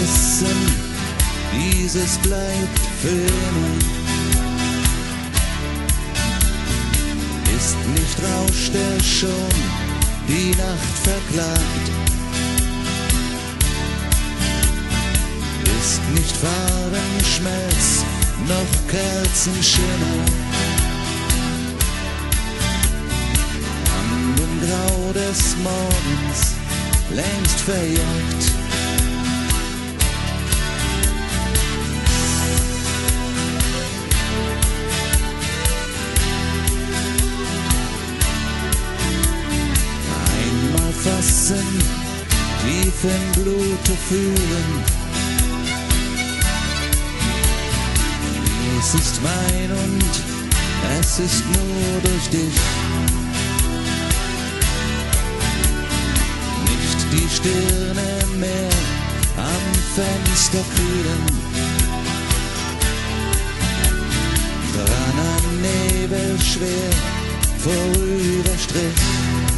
wissen, dieses bleibt für immer. Ist nicht Rausch, der schon die Nacht verklagt. Ist nicht Farbenschmelz, noch Kerzenschimmer. An dem Grau des Morgens längst verjagt. Einmal fassen, tief im Blute fühlen. Es ist mein und es ist nur durch dich. Nicht die Stirne mehr am Fenster kühlen. Dran am Nebel schwer vorüberstrich.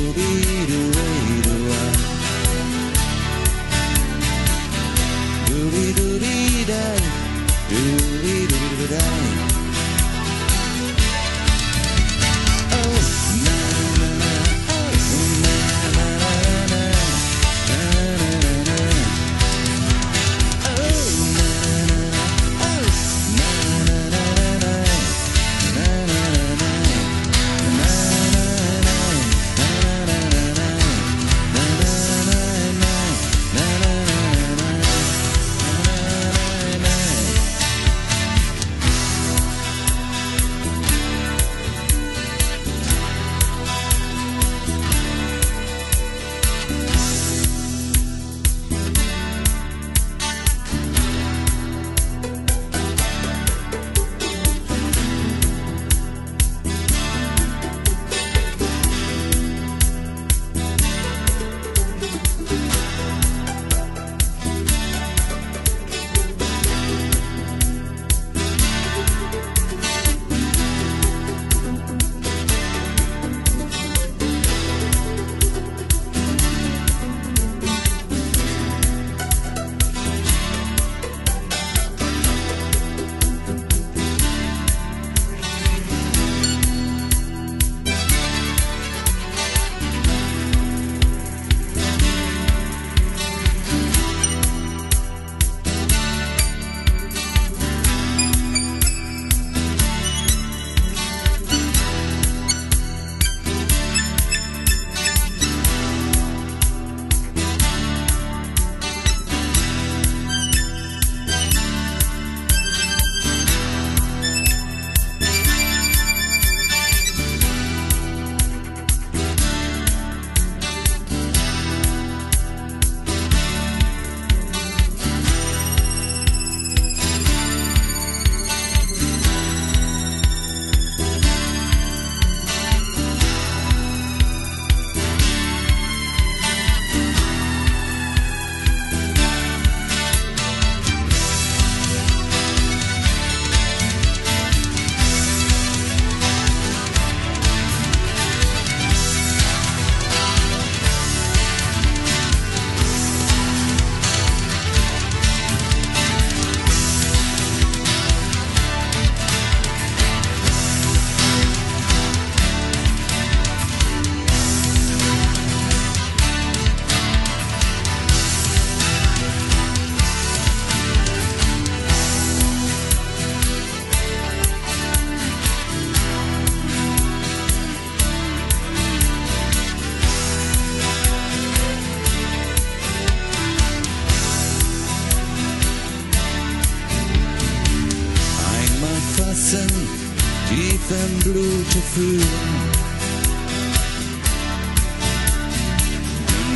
Blute fühlen.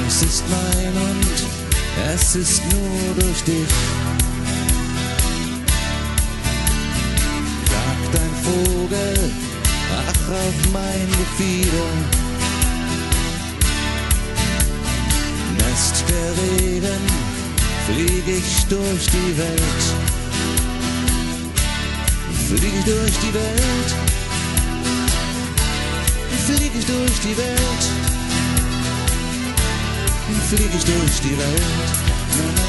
Dies ist mein und es ist nur durch dich. Sagt ein Vogel, ach auf mein Gefieder. Nest der Regen, flieg ich durch die Welt. Flieg ich durch die Welt. Flieg ich durch die Welt. Flieg ich durch die Welt.